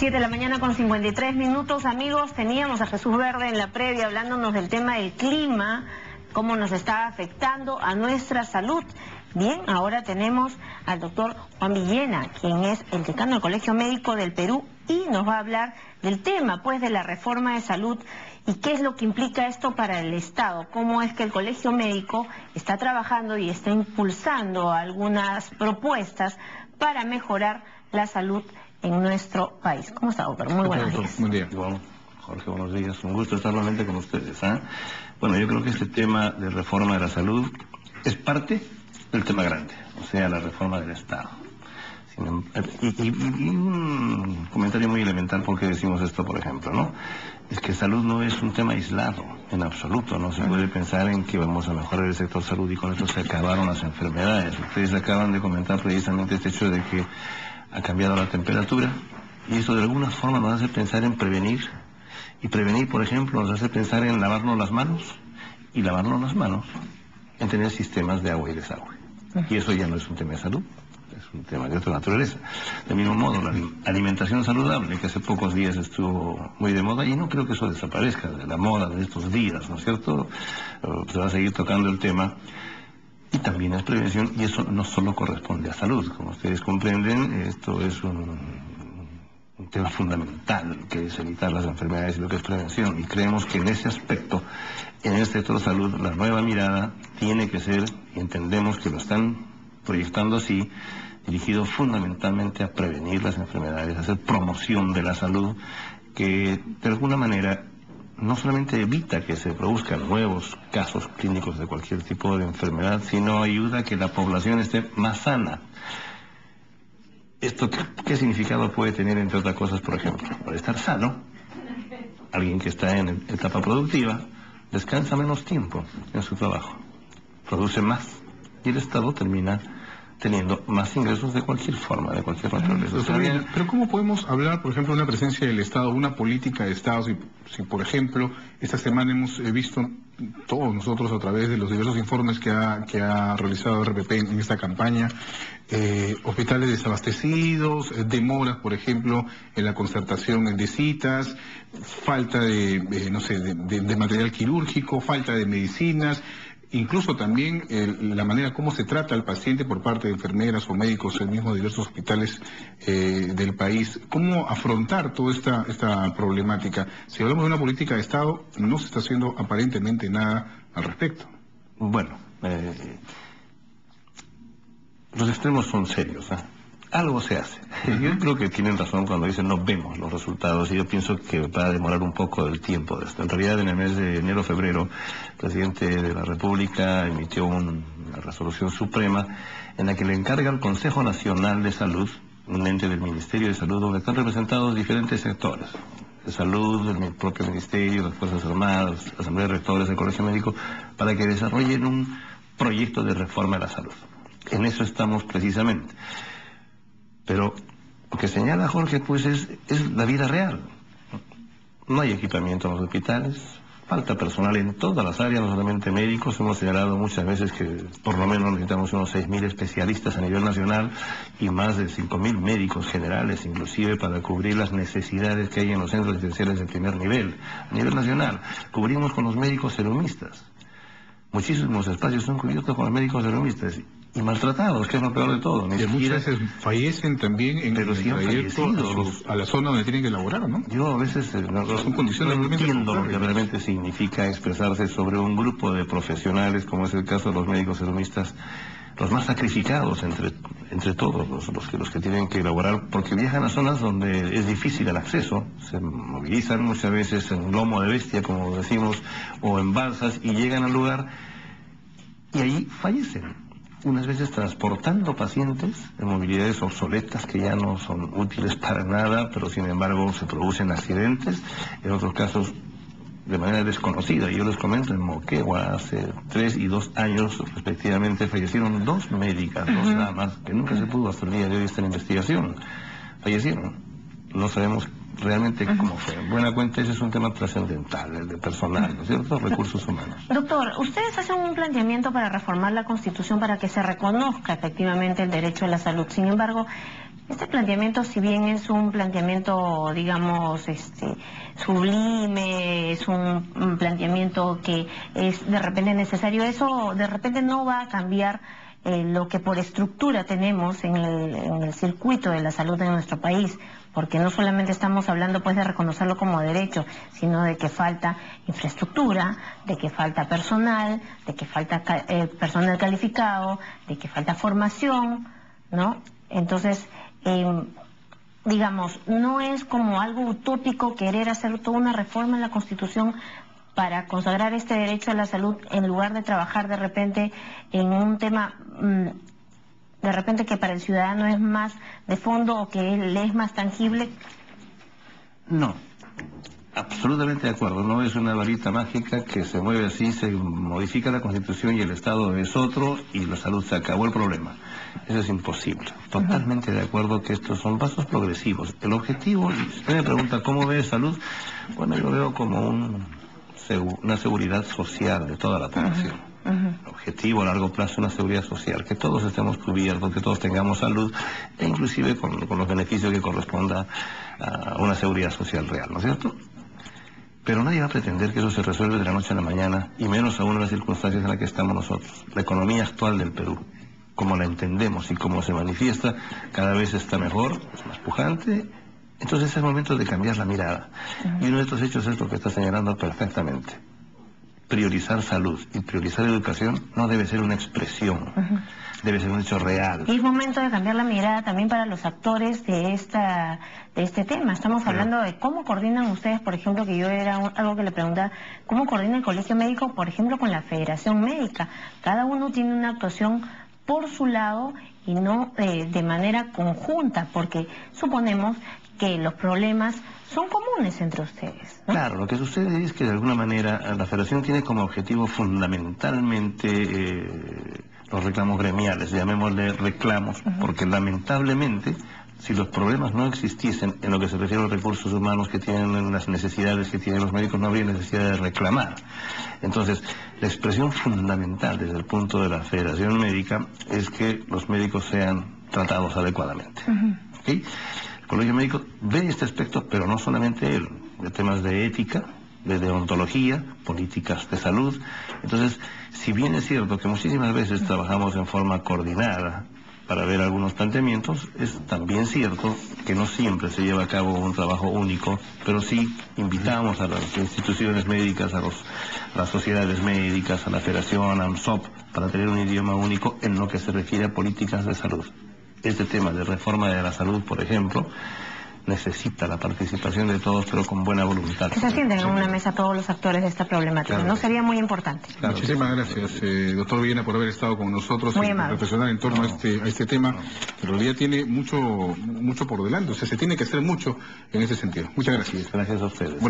7 de la mañana con 53 minutos. Amigos, teníamos a Jesús Verde en la previa hablándonos del tema del clima, cómo nos está afectando a nuestra salud. Bien, ahora tenemos al doctor Juan Villena, quien es el decano del Colegio Médico del Perú y nos va a hablar del tema, pues, de la reforma de salud y qué es lo que implica esto para el Estado, cómo es que el Colegio Médico está trabajando y está impulsando algunas propuestas para mejorar la salud en nuestro país. ¿Cómo está, doctor? Muy buenos días. Buen día. Bueno, Jorge, buenos días. Un gusto estar nuevamente con ustedes. ¿ah? Bueno, yo creo que este tema de reforma de la salud es parte del tema grande, o sea, la reforma del Estado. Em, y, y, un comentario muy elemental por qué decimos esto, por ejemplo, ¿no? Es que salud no es un tema aislado, en absoluto. No se puede pensar en que vamos a mejorar el sector salud y con esto se acabaron las enfermedades. Ustedes acaban de comentar precisamente este hecho de que ha cambiado la temperatura y eso de alguna forma nos hace pensar en prevenir. Y prevenir, por ejemplo, nos hace pensar en lavarnos las manos y lavarnos las manos en tener sistemas de agua y desagüe. Y eso ya no es un tema de salud, es un tema de otra naturaleza. De mismo modo, la alimentación saludable, que hace pocos días estuvo muy de moda, y no creo que eso desaparezca de la moda de estos días, ¿no es cierto? Eh, se va a seguir tocando el tema y también es prevención y eso no solo corresponde a salud. Como ustedes comprenden, esto es un, tema fundamental que es evitar las enfermedades y lo que es prevención y creemos que en ese aspecto, en el sector de salud, la nueva mirada tiene que ser, y entendemos que lo están proyectando así, dirigido fundamentalmente a prevenir las enfermedades, a hacer promoción de la salud, que de alguna manera no solamente evita que se produzcan nuevos casos clínicos de cualquier tipo de enfermedad, sino ayuda a que la población esté más sana. ¿Esto qué, significado puede tener, entre otras cosas, por ejemplo? Para estar sano, alguien que está en etapa productiva descansa menos tiempo en su trabajo, produce más y el Estado termina teniendo más ingresos de cualquier forma, de cualquier naturaleza. pero ¿cómo podemos hablar, por ejemplo, de una presencia del Estado, una política de Estado, si, si por ejemplo, esta semana hemos visto todos nosotros a través de los diversos informes que ha, que ha realizado RPP en, esta campaña, eh, hospitales desabastecidos, eh, demoras, por ejemplo, en la concertación de citas, falta de, eh, no sé, de material quirúrgico, falta de medicinas, incluso también la manera como se trata al paciente por parte de enfermeras o médicos en mismos diversos hospitales eh, del país. ¿Cómo afrontar toda esta, esta problemática? Si hablamos de una política de Estado, no se está haciendo aparentemente nada al respecto. Bueno, eh, los extremos son serios. ¿ah? Algo se hace. Yo creo que tienen razón cuando dicen no vemos los resultados y yo pienso que va a demorar un poco el tiempo de esto. En realidad en el mes de enero-febrero el presidente de la República emitió una resolución suprema en la que le encarga al Consejo Nacional de Salud, un ente del Ministerio de Salud donde están representados diferentes sectores de salud, el propio ministerio, las Fuerzas Armadas, la Asamblea de Rectores, el Colegio Médico, para que desarrollen un proyecto de reforma de la salud. En eso estamos precisamente. Pero lo que señala Jorge, pues es, la vida real. No hay equipamiento en los hospitales, falta personal en todas las áreas, no solamente médicos. Hemos señalado muchas veces que por lo menos necesitamos unos 6.000 especialistas a nivel nacional y más de 5.000 médicos generales, inclusive para cubrir las necesidades que hay en los centros especiales de primer nivel. A nivel nacional, cubrimos con los médicos serumistas. Muchísimos espacios son cubiertos con los médicos serumistas y maltratados, que es lo peor de todo. y muchas veces fallecen también en el trayecto a, la zona donde tienen que elaborar, ¿no? Yo a veces eh, no, Son condiciones no entiendo lo que realmente significa expresarse sobre un grupo de profesionales, como es el caso de los médicos serumistas, los más sacrificados entre, entre todos los, los, que, los que tienen que elaborar, porque viajan a zonas donde es difícil el acceso, se movilizan muchas veces en lomo de bestia, como decimos, o en balsas, y llegan al lugar y ahí fallecen unas veces transportando pacientes en movilidades obsoletas que ya no son útiles para nada, pero sin embargo se producen accidentes, en otros casos de manera desconocida. Yo les comento, en Moquegua hace tres y dos años respectivamente fallecieron dos médicas, dos damas, que nunca se pudo hasta el día de hoy esta investigación. Fallecieron. No sabemos realmente como fue. buena cuenta ese es un tema trascendental, el de personal, ¿no es cierto? Recursos humanos. Doctor, ustedes hacen un planteamiento para reformar la Constitución para que se reconozca efectivamente el derecho a la salud. Sin embargo, Este planteamiento, si bien es un planteamiento, digamos, este, sublime, es un, planteamiento que es de repente necesario, eso de repente no va a cambiar eh, lo que por estructura tenemos en el, en el circuito de la salud de nuestro país porque no solamente estamos hablando pues de reconocerlo como derecho, sino de que falta infraestructura, de que falta personal, de que falta eh, personal calificado, de que falta formación, ¿no? Entonces, em, digamos, no es como algo utópico querer hacer toda una reforma en la Constitución para consagrar este derecho a la salud en lugar de trabajar de repente en un tema mm, de repente que para el ciudadano es más de fondo o que le es más tangible? No, absolutamente de acuerdo. No es una varita mágica que se mueve así, se modifica la Constitución y el Estado es otro y la salud se acabó el problema. Eso es imposible. Totalmente de acuerdo que estos son pasos progresivos. El objetivo, y usted me pregunta cómo ve salud, bueno, yo lo veo como una seguridad social de toda la población objetivo a largo plazo una seguridad social, que todos estemos cubiertos, que todos tengamos salud e inclusive con, los beneficios que corresponda a una seguridad social real, ¿no es cierto? Pero nadie va a pretender que eso se resuelve de la noche a la mañana, y menos aún en las circunstancias en las que estamos nosotros. La economía actual del Perú, como la entendemos y como se manifiesta, cada vez está mejor, es más pujante, entonces es el momento de cambiar la mirada. Y uno de estos hechos es lo que está señalando perfectamente priorizar salud y priorizar educación no debe ser una expresión, debe ser un hecho real. Y es momento de cambiar la mirada también para los actores de esta de este tema. Estamos hablando de cómo coordinan ustedes, por ejemplo, que yo era algo que le preguntaba, cómo coordina el Colegio Médico, por ejemplo, con la Federación Médica. Cada uno tiene una actuación por su lado y no eh, de manera conjunta, porque suponemos que los problemas son comunes entre ustedes. Claro, lo que sucede es que de alguna manera la federación tiene como objetivo fundamentalmente eh, los reclamos gremiales, llamémosle reclamos, porque lamentablemente si los problemas no existiesen en lo que se refiere a los recursos humanos que tienen, las necesidades que tienen los médicos, no habría necesidad de reclamar. Entonces, la expresión fundamental desde el punto de la Federación Médica es que los médicos sean tratados adecuadamente. Colegio Médico ve este aspecto, pero no solamente él, de temas de ética, de deontología, políticas de salud. Entonces, si bien es cierto que muchísimas veces trabajamos en forma coordinada para ver algunos planteamientos, es también cierto que no siempre se lleva a cabo un trabajo único, pero sí invitamos a las instituciones médicas, a las sociedades médicas, a la Federación, a AMSOP, para tener un idioma único en lo que se refiere a políticas de salud este tema de reforma de la salud, por ejemplo, necesita la participación de todos, pero con buena voluntad. Que se sienten en una mesa todos los actores de esta problemática, ¿no? Sería muy importante. Muchísimas gracias, eh, doctor Villena, por haber estado con nosotros y reflexionar en torno a, este, a este tema, pero el día tiene mucho, mucho por delante, o sea, se tiene que hacer mucho en ese sentido. Muchas gracias. Gracias a ustedes.